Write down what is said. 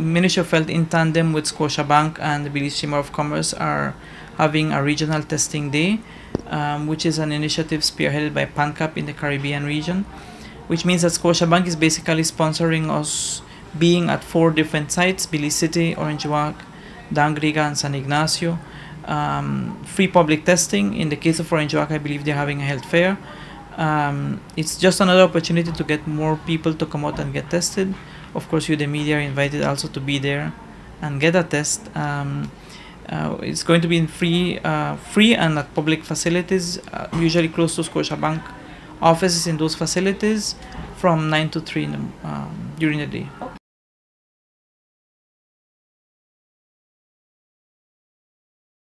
Ministry in tandem with Scotiabank and the Belize Chamber of Commerce are having a regional testing day, um, which is an initiative spearheaded by PANCAP in the Caribbean region, which means that Scotiabank is basically sponsoring us being at four different sites, Belize City, Orange Walk, Dangriga, and San Ignacio. Um, free public testing. In the case of Orange Walk, I believe they're having a health fair. Um, it's just another opportunity to get more people to come out and get tested. Of course, you, the media, are invited also to be there and get a test. Um, uh, it's going to be in free, uh, free and at public facilities, uh, usually close to Scotiabank offices in those facilities from 9 to 3 the, um, during the day.